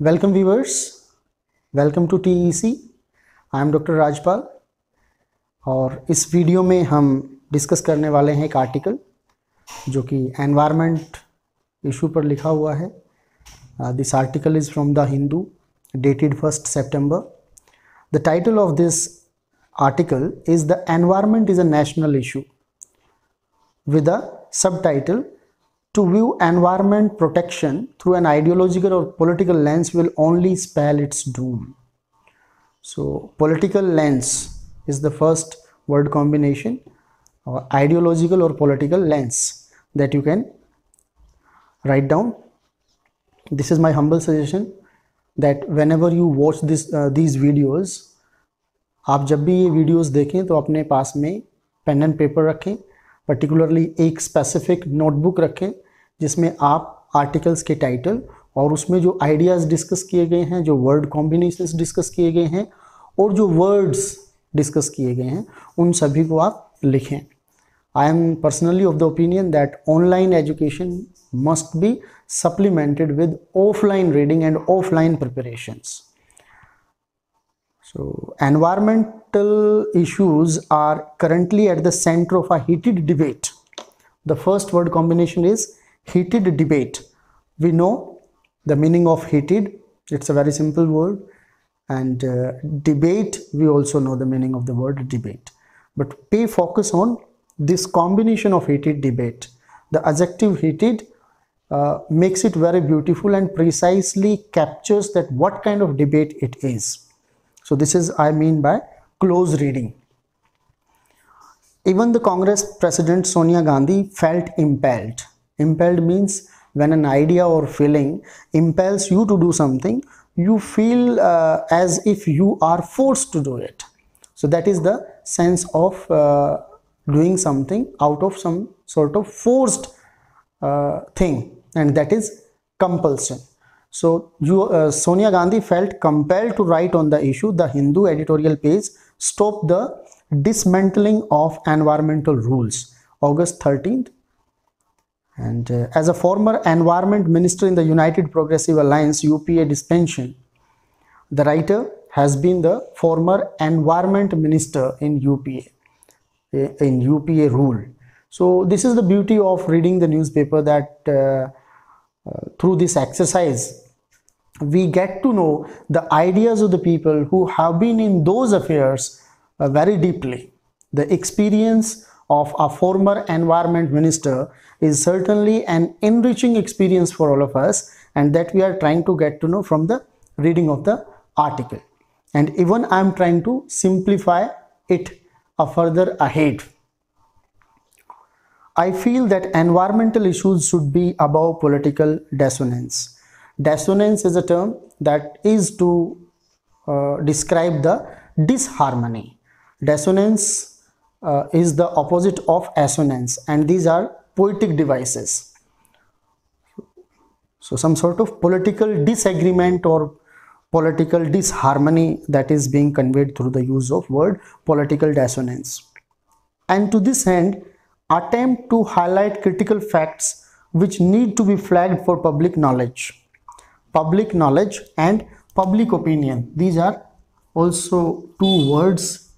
Welcome to T E C I M doctor Rajpal और इस video में हम डिस्कस करने वाले हैं एक आर्टिकल जो कि एनवायरनमेंट इशू पर लिखा हुआ है। This article is from the Hindu dated first September the title of this article is the environment is a national issue with a subtitle to view environment protection through an ideological or political lens will only spell its doom so political lens is the first word combination or ideological or political lens that you can write down this is my humble suggestion that whenever you watch this uh, these videos आप जब भी ये videos देखें तो अपने पास में pen and paper रखें पर्टिकुलरली एक स्पेसिफिक नोटबुक रखें, जिसमें आप आर्टिकल्स के टाइटल और उसमें जो आइडियाज़ डिस्कस किए गए हैं, जो वर्ड कॉम्बिनेशंस डिस्कस किए गए हैं और जो वर्ड्स डिस्कस किए गए हैं, उन सभी को आप लिखें। I am personally of the opinion that online education must be supplemented with offline reading and offline preparations So environmental issues are currently at the center of a heated debate. The first word combination is heated debate. We know the meaning of heated. It's a very simple word. And uh, debate, we also know the meaning of the word debate. But pay focus on this combination of heated debate. The adjective heated uh, makes it very beautiful and precisely captures that what kind of debate it is so this is I mean by close reading. Even the Congress President Sonia Gandhi felt impelled. Impelled means when an idea or feeling impels you to do something, you feel uh, as if you are forced to do it. So that is the sense of uh, doing something out of some sort of forced uh, thing and that is compulsion. So you, uh, Sonia Gandhi felt compelled to write on the issue. The Hindu editorial page Stop the dismantling of environmental rules. August 13th. And uh, as a former environment minister in the United Progressive Alliance UPA dispensation, the writer has been the former environment minister in UPA, in UPA rule. So this is the beauty of reading the newspaper that uh, uh, through this exercise we get to know the ideas of the people who have been in those affairs uh, very deeply. The experience of a former environment minister is certainly an enriching experience for all of us and that we are trying to get to know from the reading of the article. And even I am trying to simplify it a further ahead. I feel that environmental issues should be above political dissonance Dissonance is a term that is to uh, describe the disharmony. Dissonance uh, is the opposite of assonance and these are poetic devices. So some sort of political disagreement or political disharmony that is being conveyed through the use of word political dissonance. And to this end, attempt to highlight critical facts which need to be flagged for public knowledge public knowledge and public opinion. These are also two words.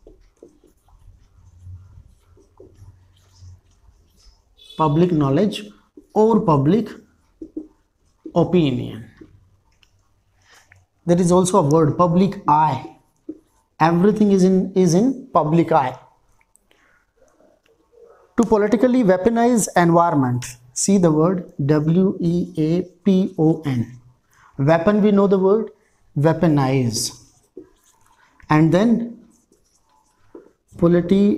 Public knowledge or public opinion. There is also a word public eye. Everything is in is in public eye. To politically weaponize environment. See the word w e a p o n weapon we know the word. Weaponize. And then politically.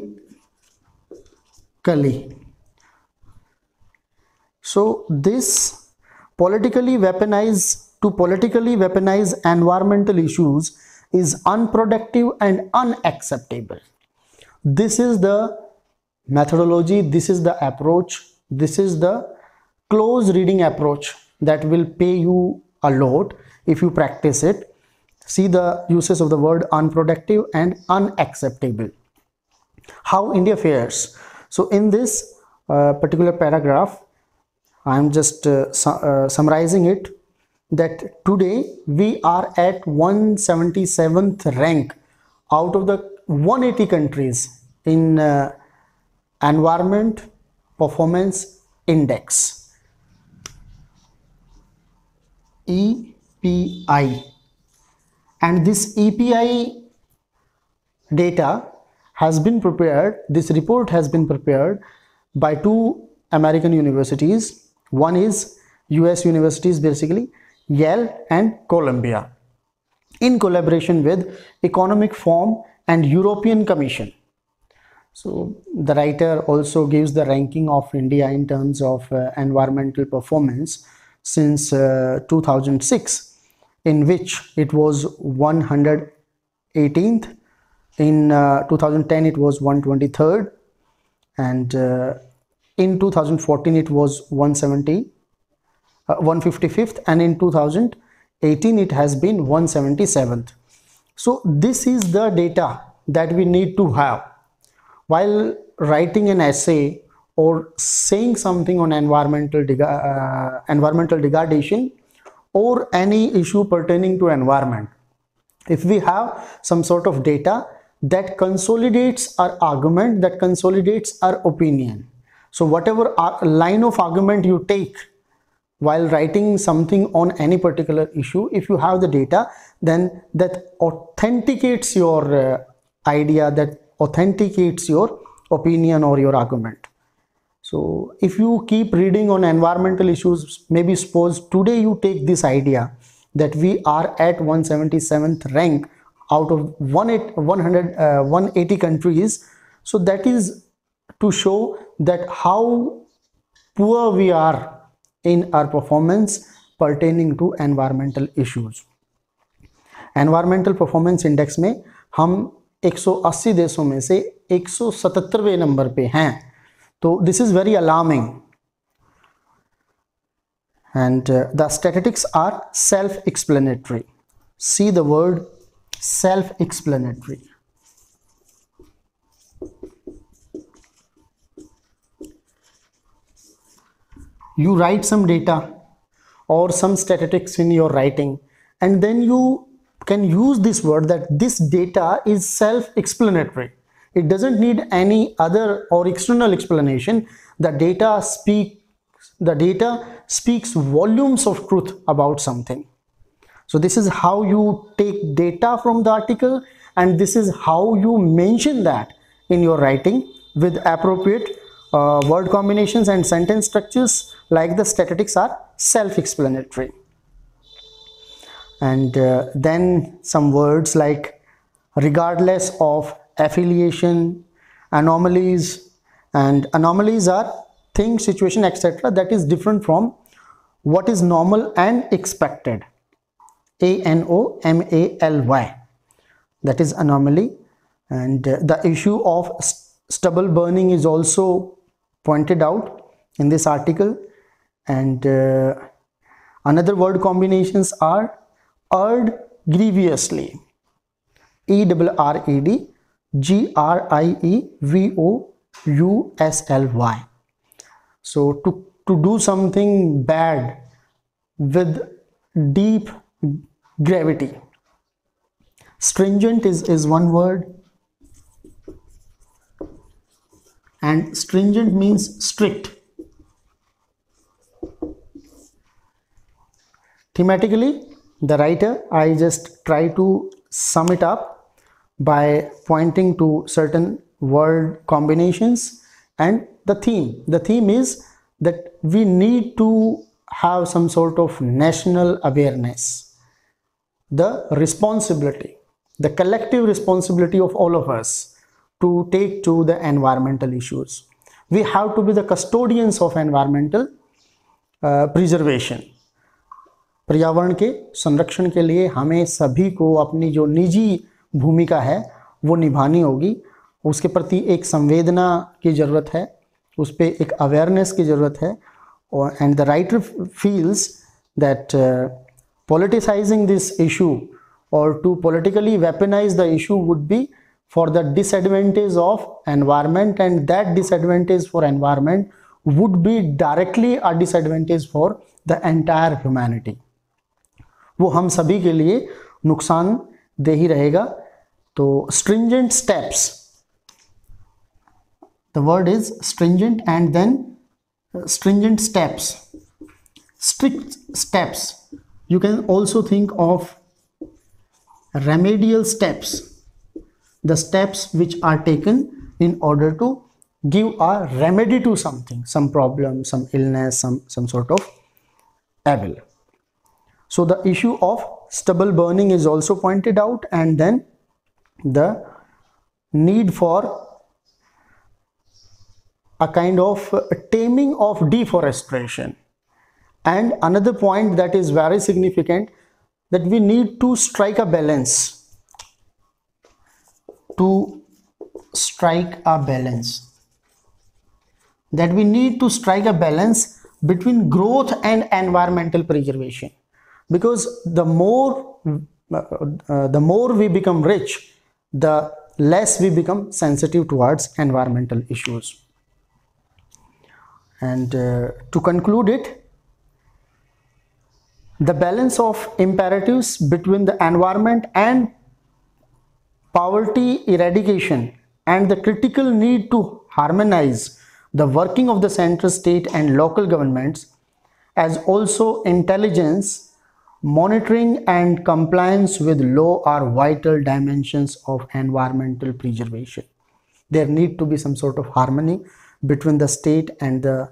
So this politically weaponize to politically weaponize environmental issues is unproductive and unacceptable. This is the methodology this is the approach this is the close reading approach that will pay you a lot if you practice it. See the uses of the word unproductive and unacceptable. How india fares. So in this uh, particular paragraph i'm just uh, su uh, summarizing it that today we are at 177th rank out of the 180 countries in uh, environment performance index EPI and this EPI data has been prepared this report has been prepared by two American universities. One is US universities basically Yale and Columbia in collaboration with Economic Forum and European Commission. So the writer also gives the ranking of India in terms of uh, environmental performance since uh, 2006 in which it was 118th in uh, 2010 it was 123rd and uh, in 2014 it was 170 uh, 155th and in 2018 it has been 177th so this is the data that we need to have. While writing an essay or saying something on environmental uh, environmental degradation or any issue pertaining to environment. If we have some sort of data that consolidates our argument that consolidates our opinion. So whatever line of argument you take while writing something on any particular issue if you have the data then that authenticates your uh, idea that authenticates your opinion or your argument so if you keep reading on environmental issues maybe suppose today you take this idea that we are at 177th rank out of 100 uh, 180 countries so that is to show that how poor we are in our performance pertaining to environmental issues. Environmental performance index में हम 180 देशों में से 177वें number पे हैं so this is very alarming. And uh, the statistics are self-explanatory. See the word self-explanatory. You write some data or some statistics in your writing and then you can use this word that this data is self-explanatory it doesn't need any other or external explanation. The data speak the data speaks volumes of truth about something. So this is how you take data from the article and this is how you mention that in your writing with appropriate uh, word combinations and sentence structures like the statistics are self-explanatory. And uh, then some words like regardless of affiliation anomalies and anomalies are thing situation etc that is different from what is normal and expected. A n o m a l y. That is anomaly. And uh, the issue of st stubble burning is also pointed out in this article. And uh, another word combinations are erred grievously. E w r e d g r i e v o u s l y. So to to do something bad with deep gravity. Stringent is is one word. And stringent means strict. Thematically the writer i just try to sum it up by pointing to certain word combinations and the theme the theme is that we need to have some sort of national awareness the responsibility the collective responsibility of all of us to take to the environmental issues we have to be the custodians of environmental uh, preservation पर्यावरण के संरक्षण के लिए हमें सभी को अपनी जो निजी भूमिका है, वो निभानी होगी। उसके प्रति एक संवेदना की ज़रूरत है, उस पर एक अवेयरनेस की ज़रूरत है और and the writer feels that politicising this issue और to politically weaponise the issue would be for the disadvantage of environment and that disadvantage for environment would be directly a disadvantage for the entire humanity वो हम सभी के लिए नुकसान दे ही रहेगा। So stringent steps. The word is stringent and then uh, stringent steps. Strict steps. You can also think of remedial steps. The steps which are taken in order to give a remedy to something some problem some illness some some sort of evil. So the issue of stubble burning is also pointed out and then the need for a kind of taming of deforestation. And another point that is very significant that we need to strike a balance. To strike a balance. That we need to strike a balance between growth and environmental preservation. Because the more uh, the more we become rich the less we become sensitive towards environmental issues. And uh, to conclude it, the balance of imperatives between the environment and poverty eradication and the critical need to harmonize the working of the central state and local governments as also intelligence monitoring and compliance with law are vital dimensions of environmental preservation there need to be some sort of harmony between the state and the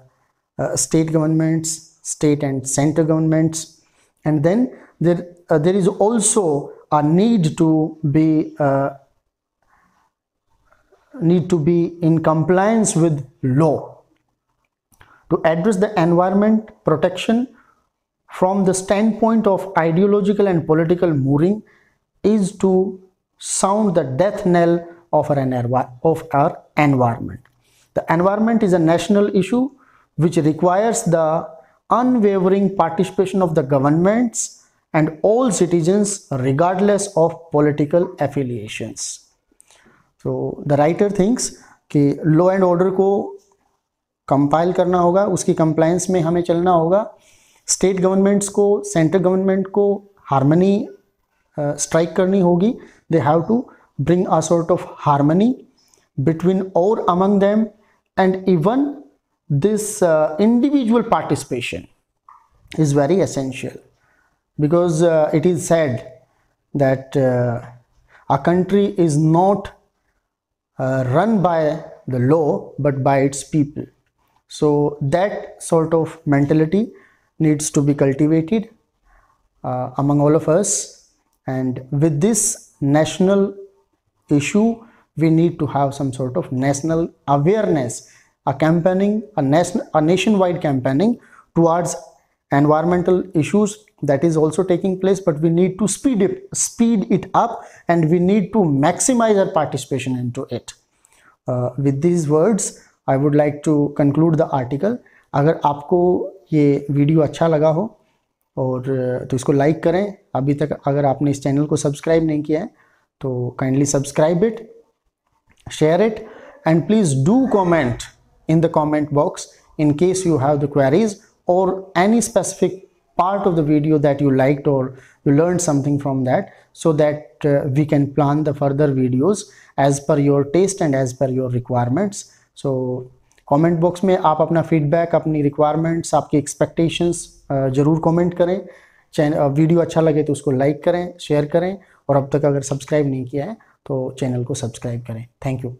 uh, state governments, state and center governments. And then there, uh, there is also a need to be uh, need to be in compliance with law to address the environment protection from the standpoint of ideological and political mooring is to sound the death knell of our, of our environment the environment is a national issue which requires the unwavering participation of the governments and all citizens regardless of political affiliations. So the writer thinks कि law and order को compile करना होगा उसकी compliance में हमें चलना होगा state governments को सेंट्रल गवर्नमेंट को हारमनी स्ट्राइक uh, करनी होगी। They have to bring a sort of harmony between और among them and even this individual participation is very essential because it is said that a country is not run by the law but by its people so that sort of mentality needs to be cultivated uh, among all of us and with this national issue we need to have some sort of national awareness a campaigning a national a nationwide campaigning towards environmental issues that is also taking place but we need to speed it speed it up and we need to maximize our participation into it uh, with these words i would like to conclude the article अगर आपको ये video अच्छा लगा हो और तो इसको like करें। अभी तक अगर आपने इस चैनल को सब्सक्राइब नहीं किया है तो kindly subscribe it share it and please do comment in the comment box in case you have the queries और any specific part of the video that you like और you learn something from that so that we can plan the further videos as per your taste and as per your requirements so comment box में आप अपना feedback अपनी requirements आपकी expectations ज़रूर comment करें। Channel video अच्छा लगे तो उसको लाइक करें शेयर करें और अब तक अगर सब्सक्राइब नहीं किया है तो चैनल को सब्सक्राइब करें। Thank you